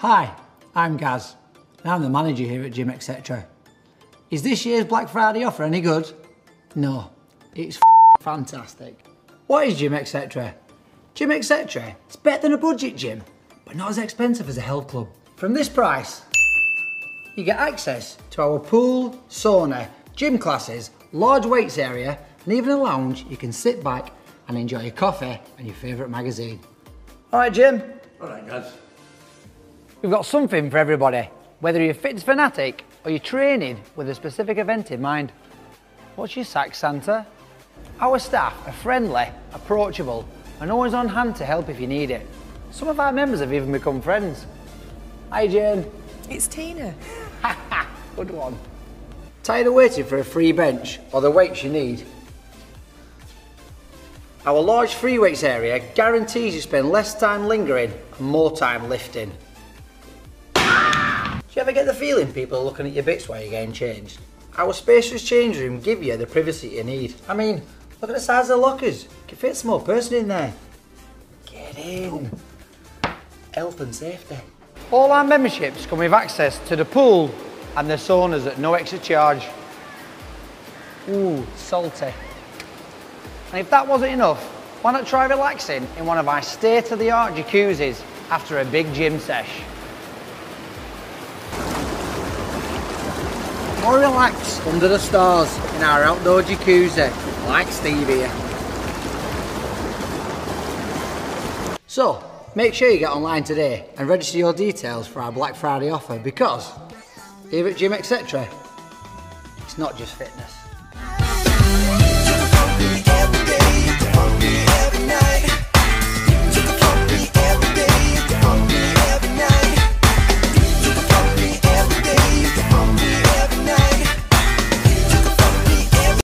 Hi, I'm Gaz, I'm the manager here at Gym Etc. Is this year's Black Friday offer any good? No, it's fantastic. What is Gym Etc? Gym Etc. It's better than a budget gym, but not as expensive as a health club. From this price, you get access to our pool, sauna, gym classes, large weights area, and even a lounge you can sit back and enjoy your coffee and your favourite magazine. All right, Jim. All right, guys. We've got something for everybody, whether you're a fitness fanatic or you're training with a specific event in mind. What's your sack, Santa? Our staff are friendly, approachable, and always on hand to help if you need it. Some of our members have even become friends. Hi, Jane. It's Tina. Good one. Tired of waiting for a free bench or the weights you need? Our large free weights area guarantees you spend less time lingering and more time lifting. Do you ever get the feeling people are looking at your bits while you're getting changed? Our spacious change room give you the privacy you need. I mean, look at the size of the lockers. You can fit a small person in there. Get in. Health and safety. All our memberships come with access to the pool and the saunas at no extra charge. Ooh, salty. And if that wasn't enough, why not try relaxing in one of our state-of-the-art jacuzzis after a big gym sesh? Or relax under the stars in our outdoor jacuzzi, like Steve here. So, make sure you get online today and register your details for our Black Friday offer because here at Gym Etc, it's not just fitness.